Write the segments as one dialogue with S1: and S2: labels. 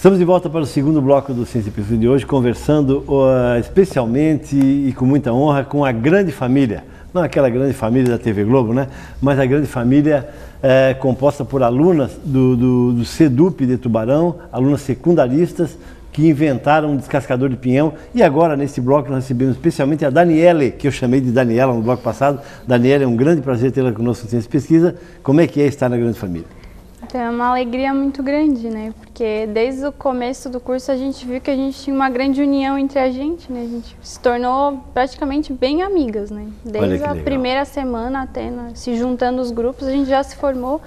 S1: Estamos de volta para o segundo bloco do Ciência e Pesquisa de hoje, conversando uh, especialmente e com muita honra com a grande família. Não aquela grande família da TV Globo, né? Mas a grande família é, composta por alunas do, do, do CEDUP de Tubarão, alunas secundaristas que inventaram um descascador de pinhão. E agora, nesse bloco, nós recebemos especialmente a Daniele, que eu chamei de Daniela no bloco passado. Daniela, é um grande prazer tê-la conosco no Ciência e Pesquisa. Como é que é estar na grande família?
S2: Então, é uma alegria muito grande, né? Porque desde o começo do curso a gente viu que a gente tinha uma grande união entre a gente, né? A gente se tornou praticamente bem amigas, né? Desde a primeira semana até né? se juntando os grupos, a gente já se formou.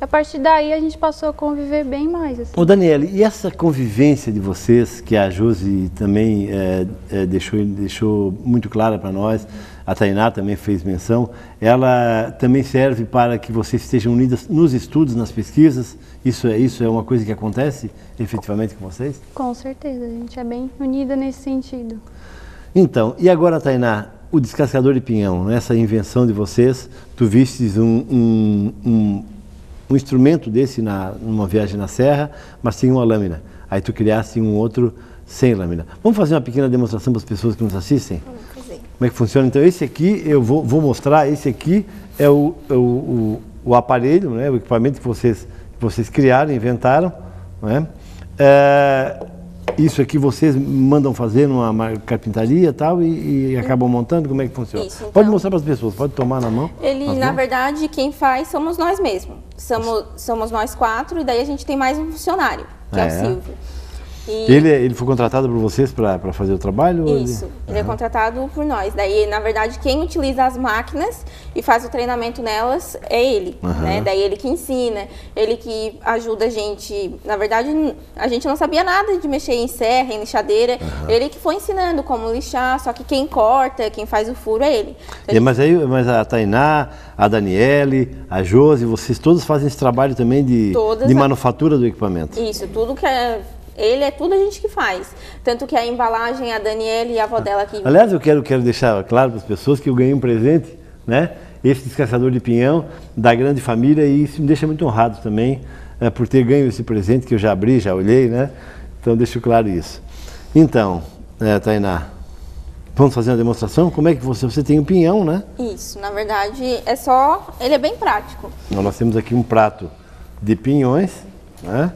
S2: E a partir daí a gente passou a conviver bem mais. Assim.
S1: Ô Daniela, e essa convivência de vocês, que a Josi também é, é, deixou, deixou muito clara para nós, a Tainá também fez menção, ela também serve para que vocês estejam unidas nos estudos, nas pesquisas? Isso é, isso é uma coisa que acontece efetivamente com vocês?
S2: Com certeza, a gente é bem unida nesse sentido.
S1: Então, e agora, Tainá, o descascador de pinhão, essa invenção de vocês, tu vistes um, um, um, um instrumento desse na, numa viagem na serra, mas sem uma lâmina. Aí tu criaste um outro sem lâmina. Vamos fazer uma pequena demonstração para as pessoas que nos assistem? Vamos. Como é que funciona? Então, esse aqui, eu vou, vou mostrar, esse aqui é o, é o, o, o, aparelho, né, o equipamento que vocês, que vocês criaram, inventaram. Né? É, isso aqui vocês mandam fazer numa carpintaria tal, e, e acabam montando? Como é que funciona? Isso, então, pode mostrar para as pessoas, pode tomar na mão.
S3: Ele, na mãos? verdade, quem faz somos nós mesmos. Somos, somos nós quatro e daí a gente tem mais um funcionário, que é, é o Silvio.
S1: E... Ele, ele foi contratado por vocês para fazer o trabalho?
S3: Isso, ele, ele uhum. é contratado por nós. Daí, na verdade, quem utiliza as máquinas e faz o treinamento nelas é ele, uhum. né? Daí ele que ensina, ele que ajuda a gente. Na verdade, a gente não sabia nada de mexer em serra, em lixadeira. Uhum. Ele que foi ensinando como lixar, só que quem corta, quem faz o furo é ele.
S1: Então, gente... mas, aí, mas a Tainá, a Daniele, a Josi, vocês todos fazem esse trabalho também de, de manufatura do equipamento?
S3: Isso, tudo que é ele é tudo a gente que faz. Tanto que a embalagem, a Daniela e a avó dela aqui.
S1: Aliás, eu quero, quero deixar claro para as pessoas que eu ganhei um presente, né? Esse descaçador de pinhão da grande família e isso me deixa muito honrado também é, por ter ganho esse presente que eu já abri, já olhei, né? Então deixo claro isso. Então, é, Tainá, vamos fazer uma demonstração? Como é que você, você tem um pinhão, né?
S3: Isso, na verdade é só, ele é bem prático.
S1: Então, nós temos aqui um prato de pinhões, né?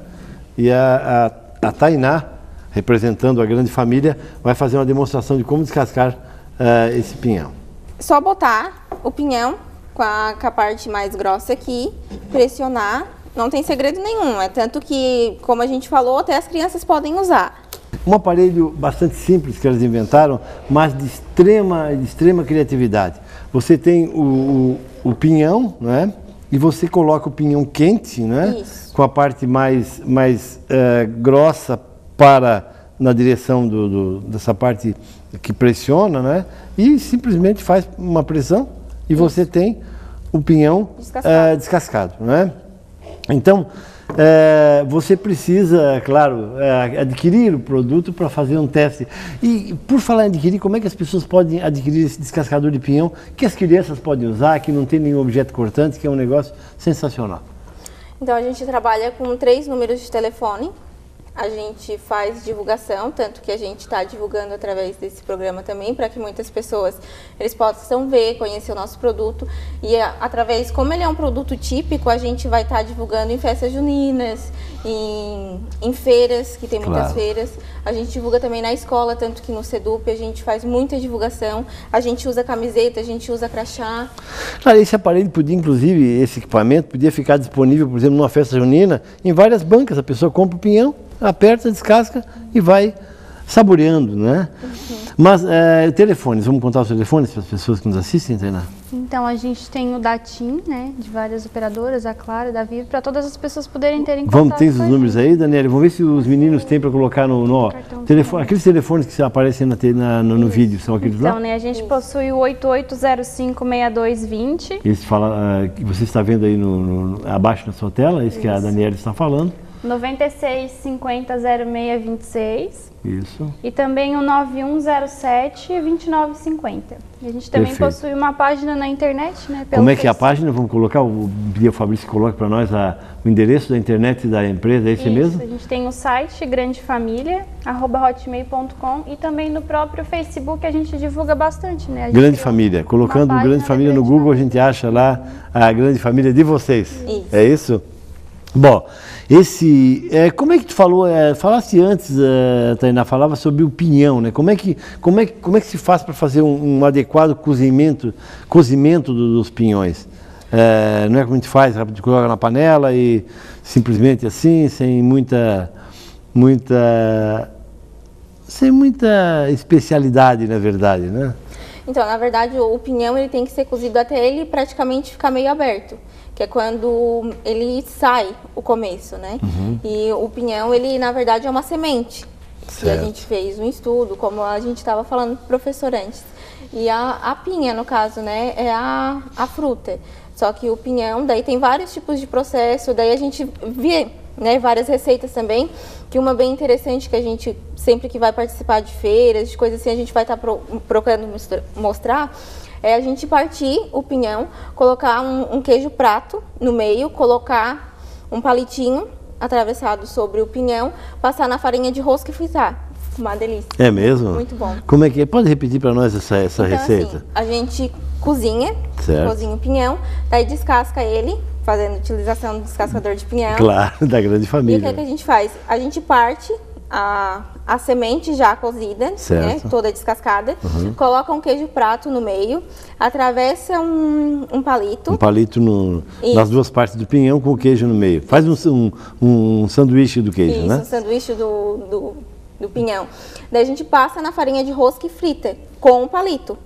S1: E a, a a Tainá, representando a grande família, vai fazer uma demonstração de como descascar uh, esse pinhão.
S3: Só botar o pinhão com a, com a parte mais grossa aqui, pressionar, não tem segredo nenhum. É tanto que, como a gente falou, até as crianças podem usar.
S1: Um aparelho bastante simples que eles inventaram, mas de extrema, de extrema criatividade. Você tem o, o, o pinhão, né? E você coloca o pinhão quente, né? Isso. Com a parte mais, mais uh, grossa para na direção do, do, dessa parte que pressiona, né? E simplesmente faz uma pressão e Isso. você tem o pinhão descascado, uh, descascado né? Então, é, você precisa, claro, é, adquirir o produto para fazer um teste. E por falar em adquirir, como é que as pessoas podem adquirir esse descascador de pinhão que as crianças podem usar, que não tem nenhum objeto cortante, que é um negócio sensacional?
S3: Então a gente trabalha com três números de telefone a gente faz divulgação, tanto que a gente está divulgando através desse programa também, para que muitas pessoas eles possam ver, conhecer o nosso produto. E através, como ele é um produto típico, a gente vai estar tá divulgando em festas juninas, em, em feiras, que tem muitas claro. feiras. A gente divulga também na escola, tanto que no SEDUP a gente faz muita divulgação. A gente usa camiseta, a gente usa crachá.
S1: Claro, esse aparelho podia, inclusive, esse equipamento podia ficar disponível, por exemplo, numa festa junina, em várias bancas. A pessoa compra o pinhão aperta, descasca e vai saboreando, né? Uhum. Mas é, telefones, vamos contar os telefones para as pessoas que nos assistem, Tainá?
S2: Então a gente tem o Datim, né, de várias operadoras, a Claro, da Vivo, para todas as pessoas poderem terem contato.
S1: Vamos, tem os números aí, Daniela? Vamos ver se os meninos têm para colocar no, no telefone, aqueles telefones que aparecem na, na, no, no vídeo, são aqueles
S2: então,
S1: lá?
S2: Então, né, a gente Isso. possui o 88056220.
S1: Esse fala, uh, você está vendo aí no, no, abaixo da sua tela, esse Isso. que a Daniela está falando.
S2: 96 50 06 26.
S1: Isso.
S2: E também o 9107 2950. E a gente também Perfeito. possui uma página na internet, né?
S1: Como é que é a página? Vamos colocar, o Bia Fabrício coloca para nós a, o endereço da internet da empresa, é esse
S2: Isso,
S1: mesmo?
S2: A gente tem o site grandefamília.hotmail.com e também no próprio Facebook a gente divulga bastante, né?
S1: Grande Família. Colocando Grande Família no Google, família. a gente acha lá a Grande Família de vocês. Isso. É isso? Bom, esse, é, como é que tu falou, é, falasse antes, é, Tainá, falava sobre o pinhão, né? Como é que, como é, como é que se faz para fazer um, um, adequado cozimento, cozimento do, dos pinhões? É, não é como a gente faz, rápido coloca na panela e simplesmente assim, sem muita, muita, sem muita especialidade, na verdade, né?
S3: Então, na verdade, o pinhão ele tem que ser cozido até ele praticamente ficar meio aberto que é quando ele sai o começo, né? Uhum. E o pinhão, ele na verdade é uma semente. Certo. E a gente fez um estudo, como a gente estava falando pro professor antes. E a, a pinha, no caso, né, é a, a fruta. Só que o pinhão, daí tem vários tipos de processo, daí a gente vê né, várias receitas também, que uma bem interessante que a gente, sempre que vai participar de feiras, de coisas assim, a gente vai estar tá pro, procurando mostrar, é a gente partir o pinhão, colocar um, um queijo prato no meio, colocar um palitinho atravessado sobre o pinhão, passar na farinha de rosca e fritar. Uma delícia.
S1: É mesmo?
S3: Muito bom.
S1: Como é que é? Pode repetir para nós essa, essa então, receita?
S3: Assim, a gente cozinha, certo. cozinha o pinhão, daí descasca ele, fazendo utilização do descascador de pinhão.
S1: Claro, da grande família.
S3: E o que, é que a gente faz? A gente parte a, a semente já cozida, né, toda descascada, uhum. coloca um queijo prato no meio, atravessa um, um palito.
S1: Um palito no, nas duas partes do pinhão com o queijo no meio. Faz um, um, um sanduíche do queijo,
S3: Isso,
S1: né?
S3: um sanduíche do, do, do pinhão. Daí a gente passa na farinha de rosca e frita com o palito.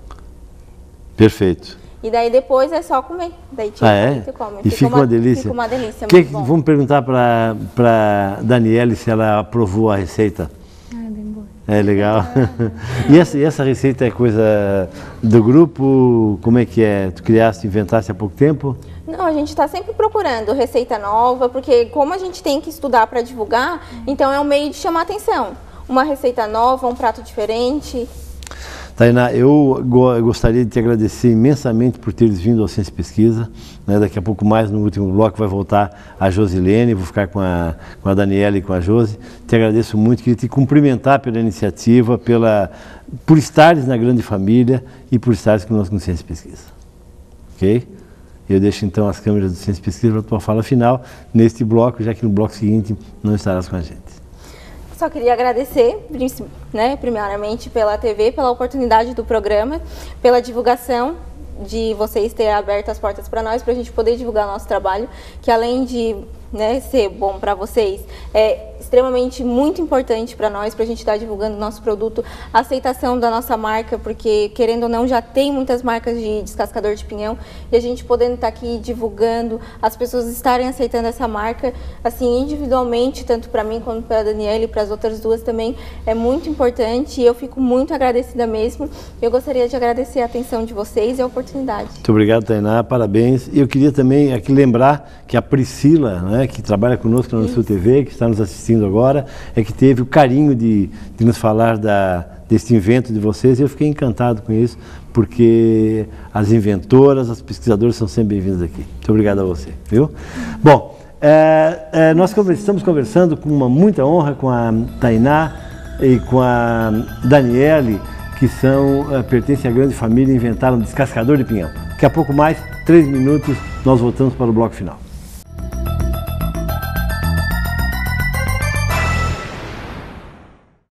S1: Perfeito.
S3: E daí depois é só comer. Daí
S1: tira ah, é? e come. E fica, fica uma, uma, delícia.
S3: Fica uma delícia,
S1: que, Vamos perguntar para a Daniele se ela aprovou a receita.
S2: Ah, é bem boa.
S1: É legal. e, essa, e essa receita é coisa do grupo? Como é que é? Tu criaste, inventaste há pouco tempo?
S3: Não, a gente está sempre procurando receita nova, porque como a gente tem que estudar para divulgar, então é um meio de chamar atenção. Uma receita nova, um prato diferente.
S1: Tainá, eu gostaria de te agradecer imensamente por teres vindo ao Ciência e Pesquisa. Né? Daqui a pouco mais, no último bloco, vai voltar a Josilene, vou ficar com a, com a Daniela e com a Josi. Te agradeço muito, queria te cumprimentar pela iniciativa, pela, por estares na grande família e por estares conosco no Ciência e Pesquisa. Ok? Eu deixo então as câmeras do Ciência e Pesquisa para a tua fala final neste bloco, já que no bloco seguinte não estarás com a gente.
S3: Só queria agradecer, né, primeiramente pela TV, pela oportunidade do programa, pela divulgação de vocês terem aberto as portas para nós, para a gente poder divulgar nosso trabalho, que além de né, ser bom para vocês, é extremamente muito importante para nós, para a gente estar tá divulgando o nosso produto, a aceitação da nossa marca, porque querendo ou não já tem muitas marcas de descascador de pinhão e a gente podendo estar tá aqui divulgando, as pessoas estarem aceitando essa marca, assim individualmente, tanto para mim quanto para a Daniela e para as outras duas também, é muito importante e eu fico muito agradecida mesmo. Eu gostaria de agradecer a atenção de vocês e a oportunidade.
S1: Muito obrigado, Tainá, parabéns. E eu queria também aqui lembrar que a Priscila, né, que trabalha conosco na Sul TV, que está nos assistindo agora, é que teve o carinho de, de nos falar da, desse invento de vocês e eu fiquei encantado com isso, porque as inventoras, as pesquisadoras são sempre bem-vindas aqui. Muito obrigado a você, viu? Bom, é, é, nós estamos conversando com uma muita honra com a Tainá e com a Daniele, que são, é, pertencem à grande família inventaram um descascador de pinhão. Daqui a pouco mais, três minutos, nós voltamos para o bloco final.